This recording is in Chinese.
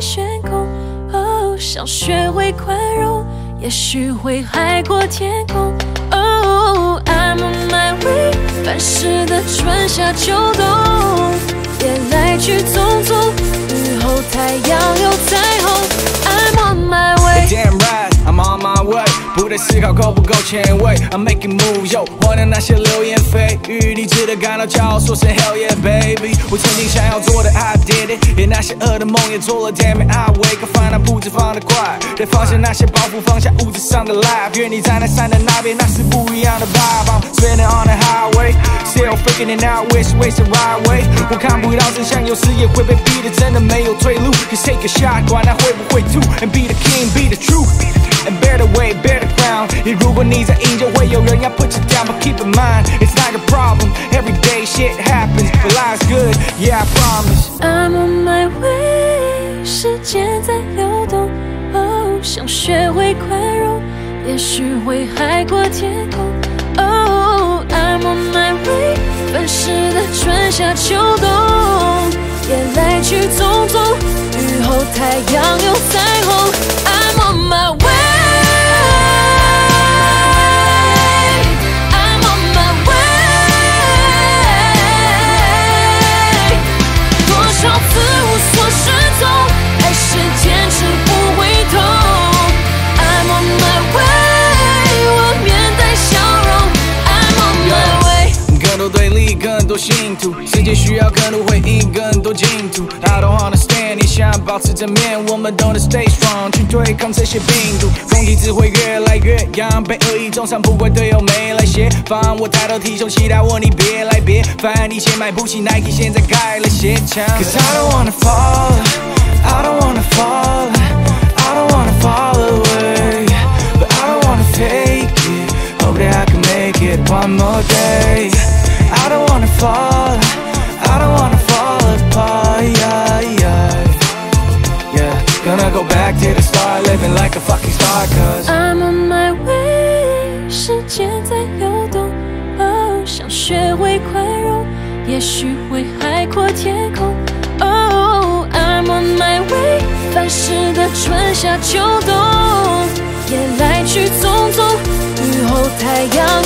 悬空。哦，想学会宽容，也许会海阔天空。Oh, I'm on my way，凡事的春夏秋冬，别来去匆匆，雨后太阳不再思考够不够前卫，I'm making moves yo，忘掉那些流言蜚语，你值得感到骄傲，说声 Hell yeah baby。我曾经想要做的 I did it，连那些恶的梦也做了，Damn it I wake up，烦恼步子放得快，得放下那些包袱，放下物质上的 life，愿你站在山的那边，那是不一样的 vibe。I'm spinning on the highway，still faking it out，wish wish the right way。我看不到真相，有时也会被逼得真的没有退路。Just take a shot，管他会不会吐，and be the king，be the truth truth，and bear the weight，bear the crown。如果你在赢，就会有人要 put you down，but keep in mind，it's not a problem。Everyday shit happens，but life's good，yeah I promise。 I'm on my way，时间在流动，哦，想学会宽容，也许会海阔天空。Oh, I'm on my way，凡事的春夏秋冬，也来去匆匆，雨后太阳有彩虹。I'm on my way。 信徒，世界需要更多回应，更多净土。I don't understand，你想保持正面，我们都得 stay strong，去对抗这些病毒。攻击只会越来越扬，被恶意中伤，不怪队友没来协防。我抬头提胸，期待我，你别来别烦。以前买不起 Nike，现在盖了鞋墙。Cause I don't wanna fall, I don't wanna fall, Gonna go back to the start, living like a fucking star. Cause I'm on my way，时间在流动，哦，想学会宽容，也许会海阔天空。Oh, I'm on my way，凡事的春夏秋冬，也来去匆匆，雨后太阳